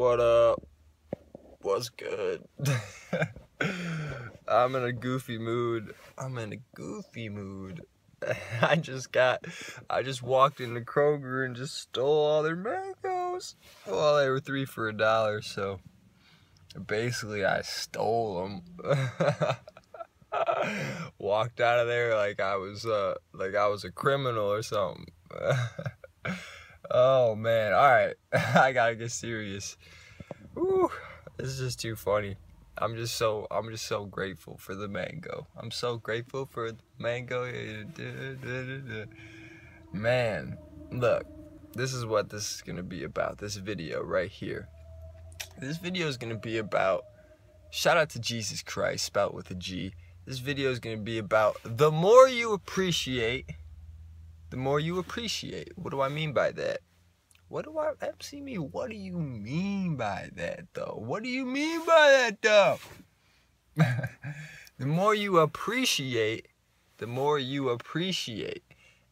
What up? What's good? I'm in a goofy mood. I'm in a goofy mood. I just got, I just walked into Kroger and just stole all their mangoes. Well, they were three for a dollar, so basically I stole them. Walked out of there like I was, uh, like I was a criminal or something. Oh man, all right, I gotta get serious. Whew, this is just too funny. I'm just so I'm just so grateful for the mango. I'm so grateful for the mango. Man, look, this is what this is gonna be about. This video right here. This video is gonna be about. Shout out to Jesus Christ, spelled with a G. This video is gonna be about the more you appreciate, the more you appreciate. What do I mean by that? What do I MC me? What do you mean by that though? What do you mean by that though? the more you appreciate, the more you appreciate.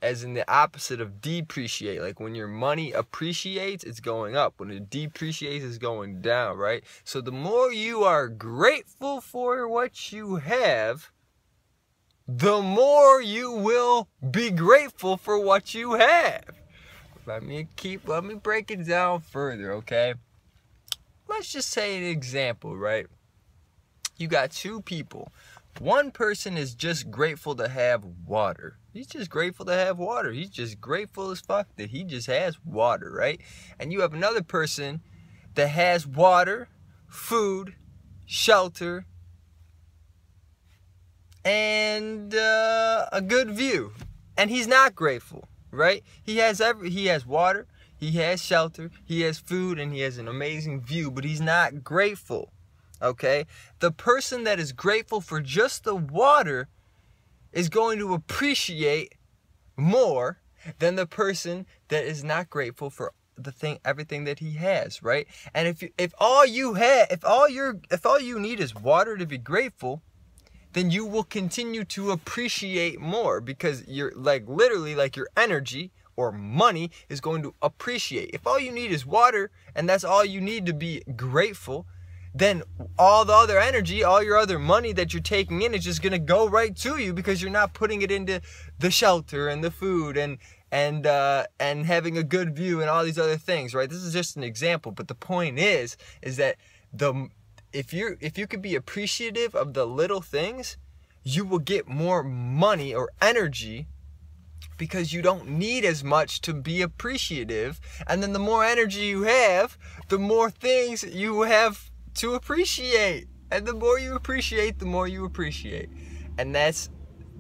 As in the opposite of depreciate. Like when your money appreciates, it's going up. When it depreciates, it's going down, right? So the more you are grateful for what you have, the more you will be grateful for what you have. Let me keep, let me break it down further, okay? Let's just say an example, right? You got two people. One person is just grateful to have water. He's just grateful to have water. He's just grateful as fuck that he just has water, right? And you have another person that has water, food, shelter, and uh, a good view. And he's not grateful right? He has every he has water, he has shelter, he has food, and he has an amazing view, but he's not grateful. Okay? The person that is grateful for just the water is going to appreciate more than the person that is not grateful for the thing everything that he has, right? And if you, if all you have if all your if all you need is water to be grateful, then you will continue to appreciate more because you're like literally like your energy or money is going to appreciate. If all you need is water and that's all you need to be grateful, then all the other energy, all your other money that you're taking in is just going to go right to you because you're not putting it into the shelter and the food and and uh, and having a good view and all these other things, right? This is just an example, but the point is is that the if you if you could be appreciative of the little things, you will get more money or energy because you don't need as much to be appreciative. And then the more energy you have, the more things you have to appreciate. And the more you appreciate, the more you appreciate. And that's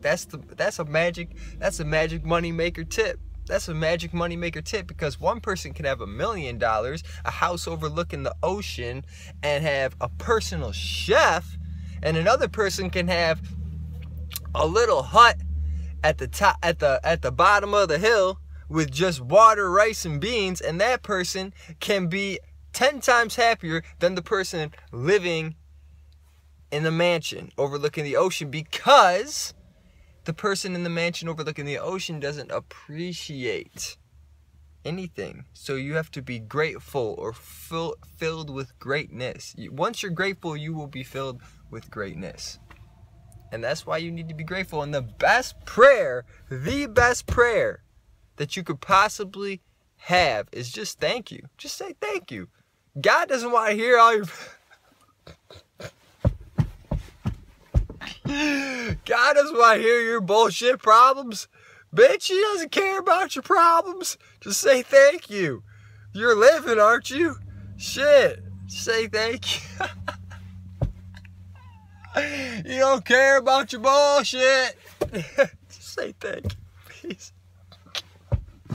that's the that's a magic that's a magic money maker tip. That's a magic moneymaker tip because one person can have a million dollars, a house overlooking the ocean, and have a personal chef, and another person can have a little hut at the top at the at the bottom of the hill with just water, rice, and beans, and that person can be 10 times happier than the person living in the mansion overlooking the ocean because the person in the mansion overlooking the ocean doesn't appreciate anything. So you have to be grateful or fill, filled with greatness. Once you're grateful, you will be filled with greatness. And that's why you need to be grateful. And the best prayer, the best prayer that you could possibly have is just thank you. Just say thank you. God doesn't want to hear all your God doesn't want to hear your bullshit problems. Bitch, he doesn't care about your problems. Just say thank you. You're living, aren't you? Shit. Say thank you. you don't care about your bullshit. Just say thank you, please.